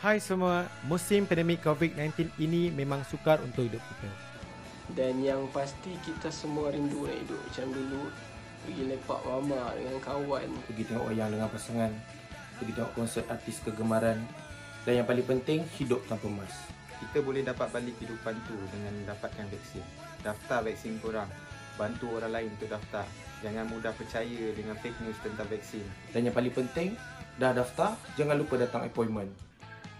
Hai semua, musim pandemik COVID-19 ini memang sukar untuk hidup kita. Dan yang pasti kita semua rindu nak hidup macam dulu. Pergi lepak mama dengan kawan. Pergi tengok wayang dengan pasangan. Pergi tengok konsert artis kegemaran. Dan yang paling penting, hidup tanpa mas. Kita boleh dapat balik kehidupan tu dengan mendapatkan vaksin. Daftar vaksin korang. Bantu orang lain untuk daftar. Jangan mudah percaya dengan fake news tentang vaksin. Dan yang paling penting, dah daftar, jangan lupa datang appointment.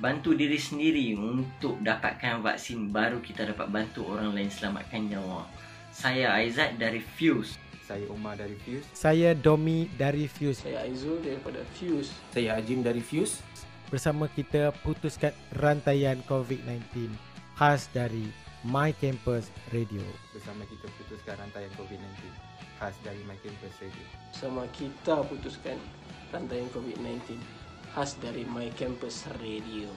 Bantu diri sendiri untuk dapatkan vaksin baru kita dapat bantu orang lain selamatkan nyawa. Saya Aizat dari Fuse. Saya Omar dari Fuse. Saya Domi dari Fuse. Saya Aizul daripada Fuse. Saya Ajim dari Fuse. Bersama kita putuskan rantaian COVID-19 khas dari My Campus Radio. Bersama kita putuskan rantaian COVID-19 khas dari My Campus Radio. Sama kita putuskan rantaian COVID-19 khas dari My Campus Radio.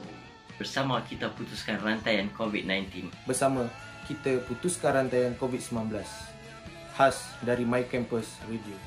Bersama kita putuskan rantaian COVID-19. Bersama kita putuskan rantaian COVID-19 khas dari My Campus Radio.